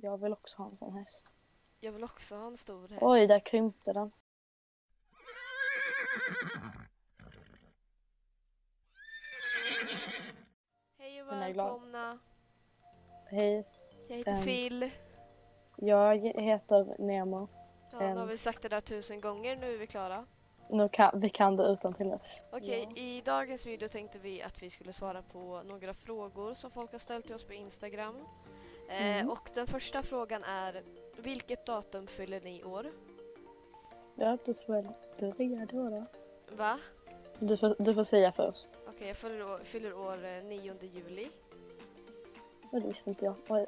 Jag vill också ha en sån häst. Jag vill också ha en stor häst. Oj, där krympte den. Hej och välkomna. Hej, Jag heter Ehm, Phil. jag heter Nemo. Ja, nu har vi sagt det där tusen gånger. Nu är vi klara. Nu kan, vi kan det utan till nu. Okej, Ja. i dagens video tänkte vi att vi skulle svara på några frågor som folk har ställt till oss på Instagram. Eh, Mm. och den första frågan är Vilket datum fyller ni i år? Ja, du får väl börja då. då. Va? Du, får, du får säga först. Okej, jag fyller år, fyller år eh, 9 juli. Men det visste inte jag.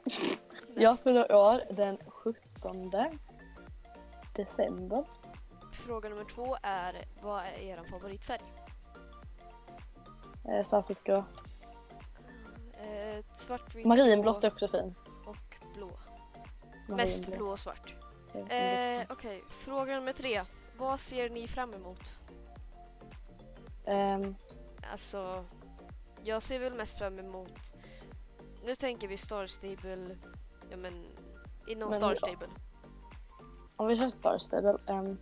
Jag fyller år den 17 december. Fråga nummer två är Vad är er favoritfärg? Eh, Svartvitt-grå. Eh, svartvit, Marinblått blå är också fin. Blå. Mest Marinblå. blå och svart. Eh, Okej, fråga nummer tre. Vad ser ni fram emot? ehm, Alltså, jag ser väl mest fram emot... Nu tänker vi Star Stable, ja men inom Men Star ja. Stable. om vi kör Star Stable. ehm,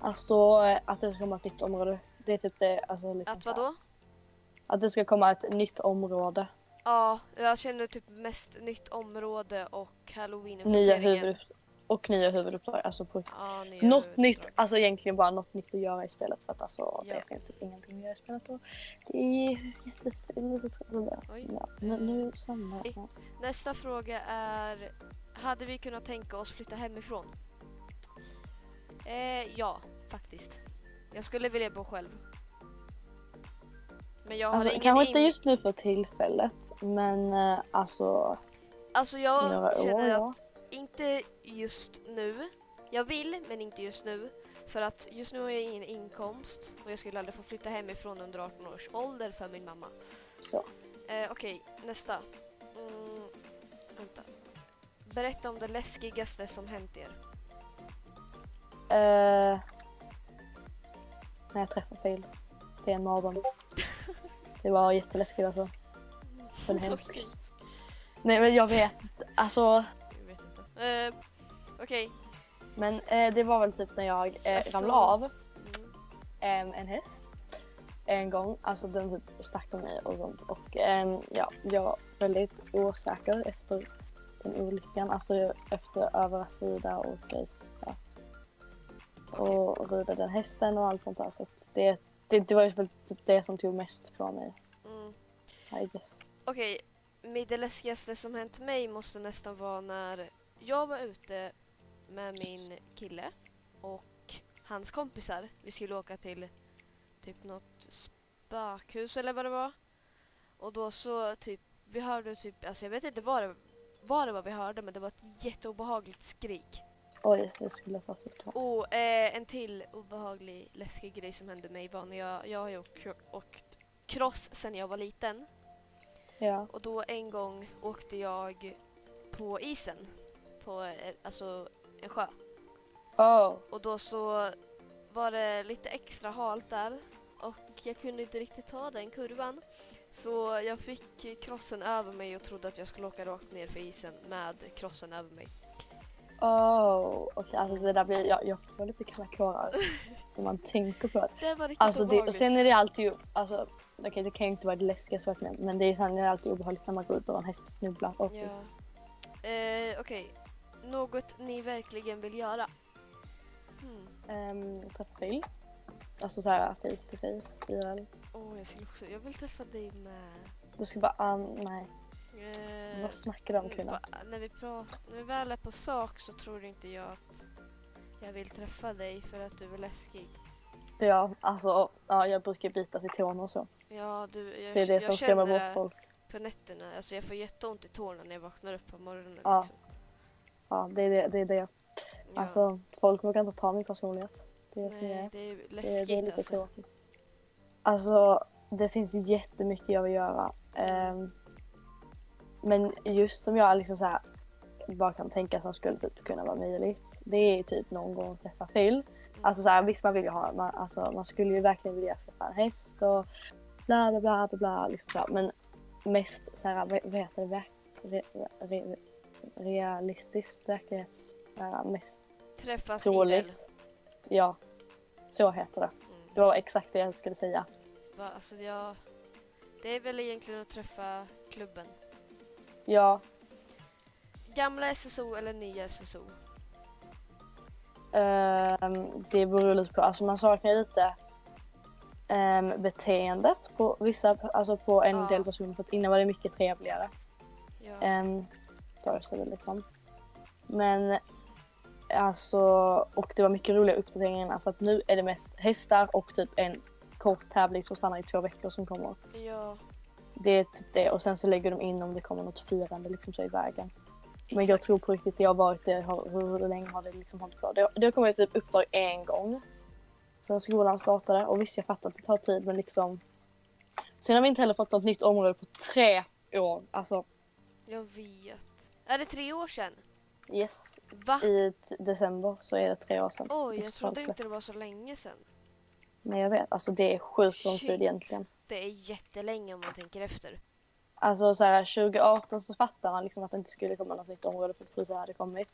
alltså att det ska komma ett nytt område. Det är typ det. Alltså, liksom Att här. vadå? Att det ska komma ett nytt område. Ja, jag känner typ mest nytt område och halloween Nya huvuduppdrag. Och nya huvuduppdrag. Alltså på Ja, något huvuduppdrag. nytt. Alltså egentligen bara något nytt att göra i spelet. För att alltså Ja. det finns typ ingenting att göra i spelet. Och det är lite, lite trevligt. Oj. Ja, nu, nu samlar jag. Nästa fråga är Hade vi kunnat tänka oss flytta hemifrån? Eh, ja, faktiskt. Jag skulle vilja bo själv. Men jag har Alltså, ingen kanske inte in- just nu för tillfället. Men eh, alltså. Alltså jag några år känner ja. att inte just nu. Jag vill men inte just nu. För att just nu har jag ingen inkomst och jag skulle aldrig få flytta hemifrån under 18 års ålder för min mamma. Så. Eh, Okej, nästa. Mm, vänta. Berätta om det läskigaste som hänt er. Eh, när jag träffade Phil. Det är en mardröm. Det var jätteläskigt alltså. Men hemskt. Nej men jag vet. Alltså. Jag vet inte. Eh, Okej. Men eh, det var väl typ när jag Alltså. ramlade av em, en häst. En gång. Alltså den typ stack på mig och sånt. Och em, ja, jag var väldigt osäker efter den olyckan. Alltså jag- efter över att rida och gris. Ja. Okej. Och rida den hästen och allt sånt där. Så det, det, det var ju väl typ det som tog mest på mig. Mm. I guess. Okej, med det läskigaste som hänt mig måste nästan vara när jag var ute med min kille och hans kompisar. Vi skulle åka till typ något spökhus eller vad det var. Och då så typ, vi hörde typ, alltså jag vet inte vad det, vad det var vi hörde men det var ett jätteobehagligt skrik. Oj, det skulle ta så bra. Och eh, en till obehaglig läskig grej som hände mig var när jag, jag har ju åkt, åkt cross sen jag var liten. Ja. Och då en gång åkte jag på isen. På eh, alltså en sjö. Oh. Och då så var det lite extra halt där. Och jag kunde inte riktigt ta den kurvan. Så jag fick krossen över mig och trodde att jag skulle åka rakt ner för isen med krossen över mig. Oh, okej. Alltså det där blir, jag, jag får lite kalla kårar när man tänker på det. Det var riktigt Alltså det, och sen är det alltid, alltså okej det kan ju inte vara det läskigaste jag varit med men det är, sen är det alltid obehagligt när man rider och en häst snubblar. Ja. Eh, Okej. Något ni verkligen vill göra? Hmm. Ehm, träffa Phil. Alltså såhär face to face, IRL. Åh, jag skulle också... Jag vill träffa dig med. Du ska bara, um, nej. Eh, Vad snackar du om kvinna? När, vi pratar, när vi väl är på sak så tror inte jag att jag vill träffa dig för att du är läskig. Ja, alltså ja, jag brukar bita i tårna och så. Ja, du, jag, Det är det jag som skrämmer bort folk. på nätterna. Alltså jag får jätteont i tårna när jag vaknar upp på morgonen. Ja. Liksom. Ja, det är det. det, är det. Ja. Alltså folk vågar inte ta min personlighet. Det är det som Nej, är. det är läskigt det är lite alltså. tråkigt. Alltså, det finns jättemycket jag vill göra. Ehm, men just som jag liksom så här, bara kan tänka som skulle typ kunna vara möjligt. Det är typ någon gång träffa Phil. Alltså så här, visst man vill ju ha, man, alltså, man skulle ju verkligen vilja skaffa en häst och bla bla bla bla bla. Liksom här. Men mest så här, vad heter det? Re, re, realistiskt, verklighetsnära, mest Träffas troligt. IRL. Ja, så heter det. Mm. Det var exakt det jag skulle säga. Va, alltså jag... Det är väl egentligen att träffa klubben. Ja, Gamla SSO eller nya SSO? ehm, det beror lite på, alltså man saknar lite ehm, beteendet på vissa, alltså på en Ja. del personer för att innan var det mycket trevligare. Ja. Um, Starstable liksom. Men alltså, och det var mycket roliga uppdateringar för att nu är det mest hästar och typ en kort tävling som stannar i två veckor som kommer. ja. Det är typ det och sen så lägger de in om det kommer något firande liksom så i vägen. Men jag exakt. tror på riktigt, det har varit det, hur, hur länge har det liksom hållit på? Det, det har kommit typ uppdrag en gång. Sen skolan startade och visst jag fattar att det tar tid men liksom. Sen har vi inte heller fått något nytt område på tre år. Alltså Jag vet. Är det tre år sedan? yes. Va? I december så är det tre år sedan. Oj, jag trodde inte det var så länge sedan. Men jag vet, alltså det är sjukt lång tid egentligen. Det är jättelänge om man tänker efter. Alltså så här, 2018 så fattar man liksom att det inte skulle komma något nytt område för precis hade kommit.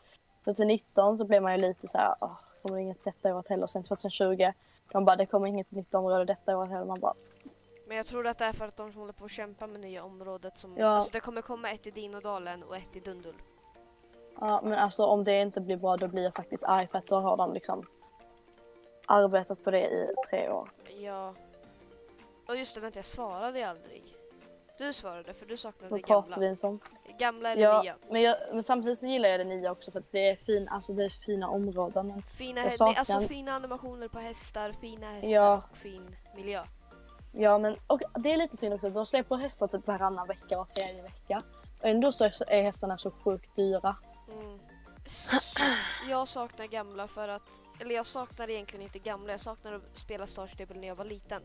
2019 så blev man ju lite så här, åh, kommer det inget detta året heller? Och sen 2020, de bara, det kommer inget nytt område detta året heller. Man bara, Men jag tror att det är för att de håller på att kämpa med nya området som... Ja. Alltså det kommer komma ett i Dinodalen och ett i Dundul. ja men alltså om det inte blir bra då blir jag faktiskt arg för att då har de liksom arbetat på det i tre år. Ja. Och just det, vänta jag svarade ju aldrig. Du svarade för du saknade Då det pratar gamla. vi sån. Gamla eller Ja, nya? men, jag, men samtidigt så gillar jag det nya också för att det är, fin, alltså det är fina områden. Fina, saknar- alltså fina animationer på hästar, fina hästar Ja. och fin miljö. ja men och det är lite synd också, de släpper hästar typ varannan vecka, var tredje vecka. Och ändå så är så är hästarna så sjukt dyra. Mm. Jag saknar gamla för att, eller jag saknar egentligen inte gamla, jag saknar att spela Star Stable när jag var liten.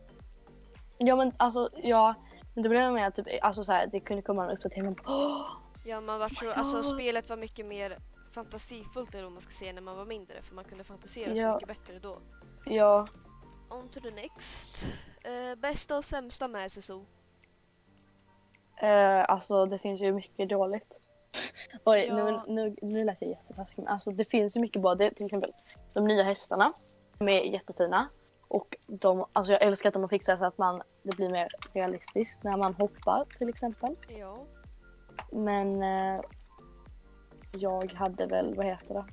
Ja men alltså ja, men det blev mer typ, alltså så här, det kunde komma en uppdatering om åh, Ja, man var så, my alltså spelet var mycket mer fantasifullt eller vad man ska säga när man var mindre för man kunde fantisera så Ja. mycket bättre då. ja, On to the next. Eh, bästa och sämsta med SSO? eh, alltså det finns ju mycket dåligt. Oj, Ja. nu, nu, nu lät jag jättetaskig men alltså det finns ju mycket bra. Det till exempel de nya hästarna, de är jättefina. Och de, alltså jag älskar att de har fixat så att man, det blir mer realistiskt när man hoppar till exempel. Ja. Men eh, jag hade väl, vad heter det?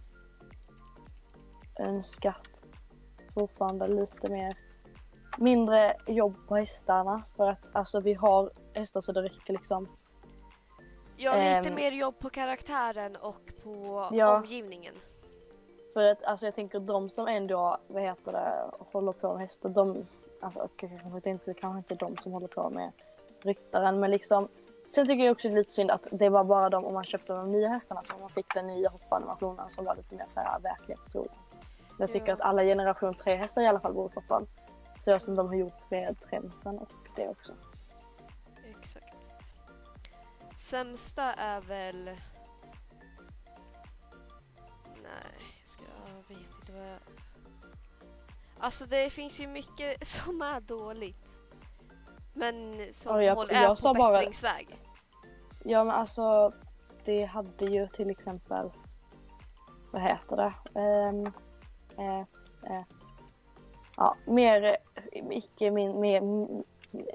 Önskat fortfarande lite mer mindre jobb på hästarna för att alltså vi har hästar så det räcker liksom. Ja, lite Ehm. mer jobb på karaktären och på Ja. omgivningen. För att alltså jag tänker de som ändå, vad heter det, håller på med hästar, de, alltså okej, kanske inte, kanske inte de som håller på med ryttaren men liksom Sen tycker jag också det är lite synd att det var bara de, om man köpte de nya hästarna som man fick den nya hoppanimationen som var lite mer så här verklighetstrogen. Jag tycker Ja. att alla generation 3 hästar i alla fall borde fått den. Så som de har gjort med Trensen och det också. Exakt. Sämsta är väl... jag... Alltså det finns ju mycket som är dåligt. Men som Ja, jag- håller, jag är på sa bara- bättringsväg. Ja men alltså det hade ju till exempel vad heter det? Ehm, eh, eh, ja, mer, icke min, mer,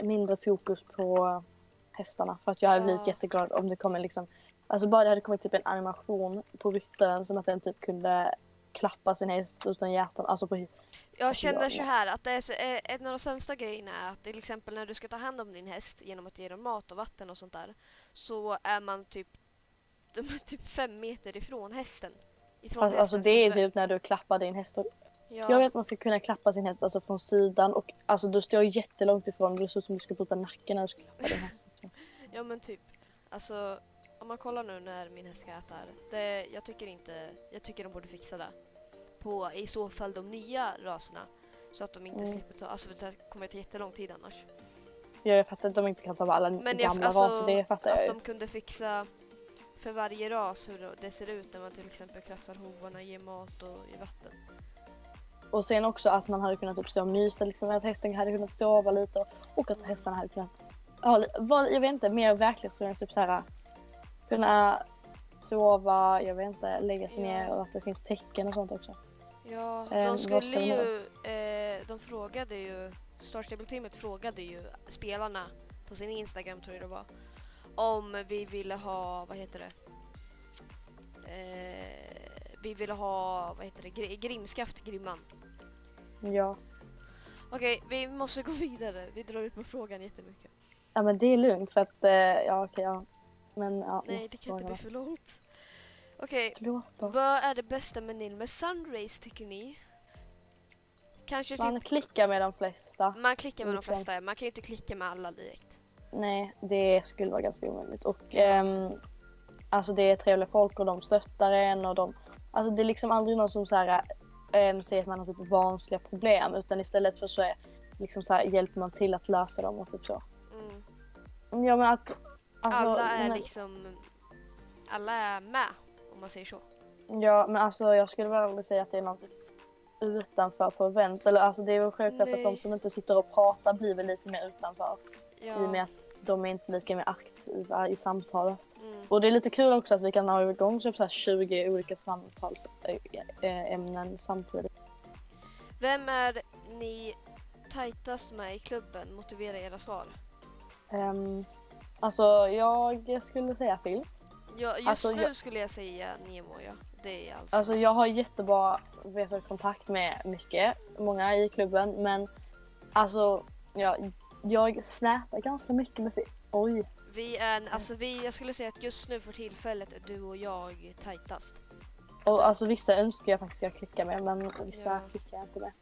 mindre fokus på hästarna för att jag hade blivit Ja. jätteglad om det kommer liksom Alltså bara det hade kommit typ en animation på ryttaren som att den typ kunde klappa sin häst utan hjärtan. Alltså på, Jag Alltså, känner så här att det är så, eh, en av de sämsta grejerna är att till exempel när du ska ta hand om din häst genom att ge dem mat och vatten och sånt där så är man typ, de är typ fem meter ifrån hästen. Ifrån fast, alltså hästens det är typ när du klappar din häst. Och, Ja. Jag vet att man ska kunna klappa sin häst alltså från sidan och alltså du står jättelångt ifrån. Det ser ut som du ska bryta nacken när du ska klappa din häst. Ja men typ. Alltså om man kollar nu när min häst ska äta. Det, jag tycker inte, jag tycker de borde fixa det. På i så fall de nya raserna. Så att de inte Mm. slipper ta, alltså för det kommer ta jättelång tid annars. Jag fattar att de inte kan ta alla Men gamla alltså, raser, det fattar jag att de kunde fixa för varje ras hur det ser ut när man till exempel kratsar hovarna, ger mat och ger vatten. Och sen också att man hade kunnat typ stå och mysa, liksom, att hästen hade kunnat stå lite och, och att hästarna hade kunnat, ja, vara, jag vet inte, mer verklighetstrogen, typ såhär kunna sova, jag vet inte, lägga sig Ja. ner och att det finns tecken och sånt också. Ja, Eh, de vad skulle man ju, eh, de frågade ju, Star Stable-teamet frågade ju spelarna på sin Instagram tror jag det var, om vi ville ha, vad heter det, eh, vi ville ha, vad heter det, gr- grimskaft, grimman. Ja. Okej, vi måste gå vidare, vi drar ut på frågan jättemycket. ja men det är lugnt för att, eh, ja okej ja. Men ja, Nej, det kan inte bli för långt. Okej, då. vad är det bästa med Nilmer Sunrace tycker ni? Kanske Man typ, klickar med de flesta. man klickar med de liksom. flesta, man kan ju inte klicka med alla direkt. Nej, det skulle vara ganska omöjligt. Och ehm, alltså det är trevliga folk och de stöttar en och de... Alltså det är liksom aldrig någon som så här, ehm, säger att man har typ barnsliga problem utan istället för så är liksom så här, hjälper man till att lösa dem och typ så. Mm. Ja men att... Alltså, alla är men, liksom, alla är med om man säger så. Ja men alltså jag skulle väl aldrig säga att det är något utanför på event. Eller alltså det är väl självklart att Nej. de som inte sitter och pratar blir väl lite mer utanför. Ja. I och med att de är inte lika mer aktiva i samtalet. mm. Och det är lite kul också att vi kan ha igång typ så här 20 olika samtalsämnen samtidigt. Vem är ni tajtast med i klubben? Motivera era svar. Um, alltså jag skulle säga Phil. Ja, just Alltså, nu jag- skulle jag säga Nemo, ja. Det är alltså. Alltså jag har jättebra vet kontakt med mycket, många i klubben men alltså ja, jag snappar ganska mycket med Phil. Oj. Vi är, alltså vi, jag skulle säga att just nu för tillfället är du och jag tajtast. Och alltså vissa önskar jag faktiskt jag klickar med men vissa Ja. klickar jag inte med.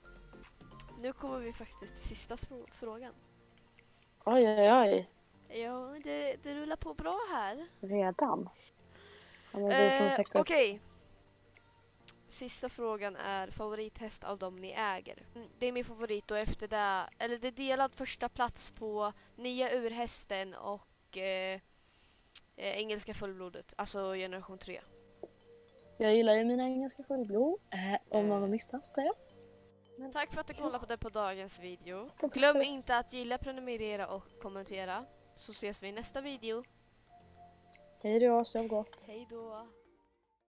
Nu kommer vi faktiskt till sista frå- frågan. Oj oj oj. Ja, det, det rullar på bra här. Redan? Men Eh. Okej. Sista frågan är favorithäst av dem ni äger. Mm, Det är min favorit och efter det, eller det är delad första plats på nya urhästen och eh, eh, engelska fullblodet, alltså generation 3. Jag gillar ju mina engelska fullblod. Eh, om Eh. någon har missat det. Tack för att du kollade på det på dagens video. Glöm inte att gilla, prenumerera och kommentera. Så ses vi i nästa video. Hej då, sov gott. Hej då!